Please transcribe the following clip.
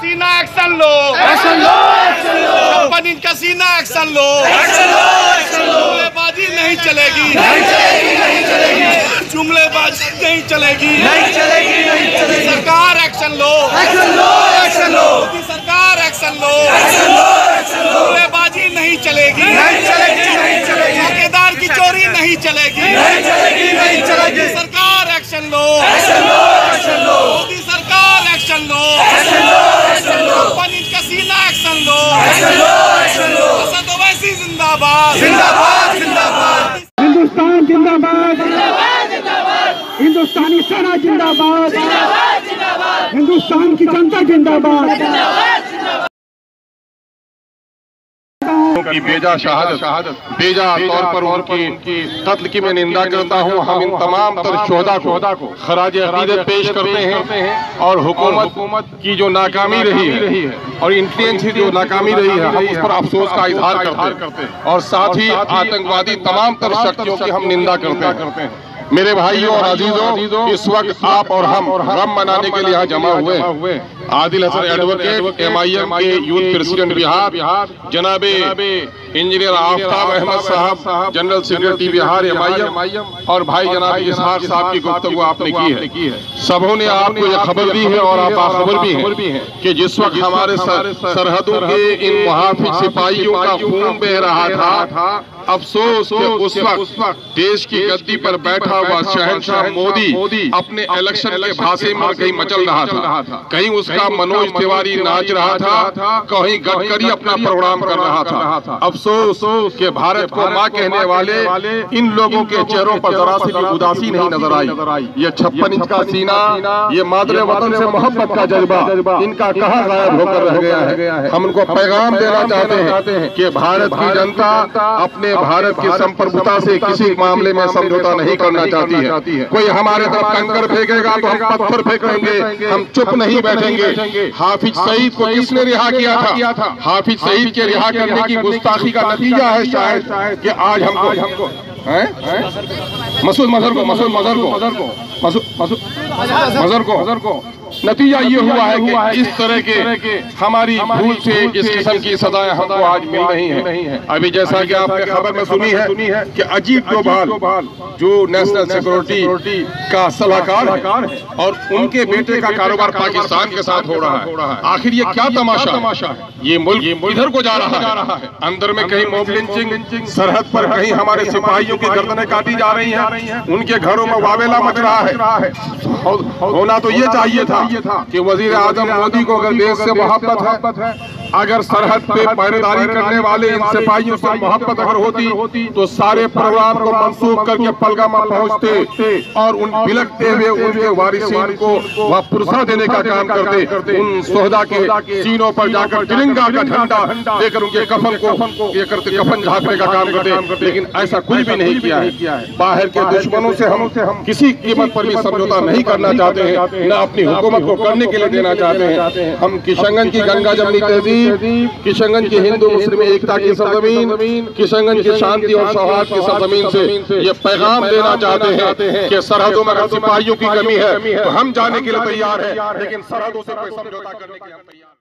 सीना एक्शन लो एक्शन लो एक्शन लो छप्पन इंच का सीना एक्शन लो एक्शन लो एक्शन लो जुमलेबाजी नहीं चलेगी नहीं चलेगी नहीं चलेगी जुमलेबाजी नहीं चलेगी नहीं चलेगी नहीं चलेगी सरकार एक्शन लो एक्शन लो एक्शन लो सरकार एक्शन लो एक्शन लो एक्शन लो जुमलेबाजी नहीं चलेगी नहीं चलेगी नहीं चलेगी ठेकेदार की चोरी नहीं चलेगी नहीं चलेगी नहीं चलेगी सरकार एक्शन लो एक्शन लो एक्शन लो मोदी सरकार एक्शन लो एक्शन लो एक्शन लो छप्पन इंच का सीना एक्शन लो एक्शन लो एक्शन लो असद ओवैसी जिंदाबाद जिंदाबाद जिंदाबाद। हिंदुस्तान जिंदाबाद। हिंदुस्तानी सेना जिंदाबाद। हिंदुस्तान की जनता जिंदाबाद। की बेजा शहादत शहादत बेजा तौर पर उनकी कत्ल की मैं निंदा करता हूँ। हम इन तमाम तर शोदा को, खराज अकीदत पेश करते हैं और हुकूमत की जो नाकामी रही है और इंटेलिजेंस जो नाकामी रही है, हम उस पर अफसोस का इजहार करते हैं। और साथ ही आतंकवादी तमाम तर शक्तियों की हम निंदा करते हैं। मेरे भाइयों और अजीजों इस वक्त आप और हम गम मनाने के लिए यहाँ जमा हुए Adil Hasan advocate M I M के यूथ प्रेसिडेंट बिहार बिहार जनाबे engineer Aftab Ahmad Sahab general secretary Bihar M I M और भाई जनाब इसहार साहब की गुफ्तु आपने की है। सबों ने आपको यह खबर दी है और आप खबर भी हैं कि जिस वक्त हमारे सरहदों के इन मुहाफिज सिपाहियों का खून बह रहा था अफसोस कि उस वक्त देश की गद्दी पर बैठा हुआ शहनशाह मोदी अपने इलेक्शन के भाषे में कहीं मचल रहा था। कहीं उसका मनोज तिवारी नाच रहा था कहीं गडकरी अपना प्रोग्राम कर रहा था। अफसोस कि भारत को माँ कहने वाले इन लोगों के चेहरों पर जरा सी उदासी नहीं नज़र आई। ये छप्पन इंच का सीना ये मादरे वतन से मोहब्बत का जज्बा। इनका कहाँ गायब होकर रह गया है। हम उनको पैगाम देना चाहते हैं कि भारत की जनता अपने भारत की संप्रभुता से किसी मामले में समझौता नहीं करना चाहती है। कोई हमारे तरफ़ कंकर फेंकेगा तो हम पत्थर फेंकेंगे। हम चुप नहीं बैठेंगे। हाफिज सईद को किसने रिहा किया था? हाफिज सईद के रिहा करने की गुस्ताखी का नतीजा है शायद। कि आज हमको मसूद मजहर को मसूद मजहर को मजहर को मसूद मजहर को मजहर को। नतीजा ये हुआ है कि इस तरह के हमारी भूल से इस किस्म की सजाएँ हमको आज मिल रही हैं। अभी जैसा कि आपने खबर में सुनी है कि अजीत डोभाल जो नेशनल सिक्योरिटी का सलाहकार है और उनके बेटे का कारोबार पाकिस्तान के साथ हो रहा है। आखिर ये क्या तमाशा है? ये मुल्क इधर को जा रहा है। अंदर में कहीं मोब लिंचिंग सरहद पर कहीं हमारे सिपाहियों की गर्दनें काटी जा रही हैं। उनके घरों में वावेला मच रहा है। होना तो ये चाहिए था कि वज़ीर आज़म मोदी को अगर देश से मोहब्बत है अगर सरहद पे पहरेदारी करने वाले इन सिपाहियों से मोहब्बत अगर होती तो सारे प्रोग्राम को मनसूख करके पलगामा पहुँचते और उन बिलकते हुए उनके वारिसीन को वह पुरसा देने का काम करते। उन सोहदा के सीनों पर जाकर तिरंगा का झंडा लेकर उनके कफन को ये करते, कफन झांकने का काम करते। लेकिन ऐसा कुछ भी नहीं किया है। बाहर के दुश्मनों से हम किसी कीमत पर भी समझौता नहीं करना चाहते हैं, न अपनी हुकूमत को करने के लिए देना चाहते हैं। हम किशनगंज की गंगा जमनी तहजीब किशनगंज की हिंदू मुस्लिम एकता की सरजमीन किशनगंज की शांति और सौहार्द की सरजमीन से ये पैगाम देना चाहते हैं कि सरहदों में अगर सिपाहियों की कमी है तो हम जाने के लिए तैयार है लेकिन सरहदों से कोई समझौता करने के लिए हम तैयार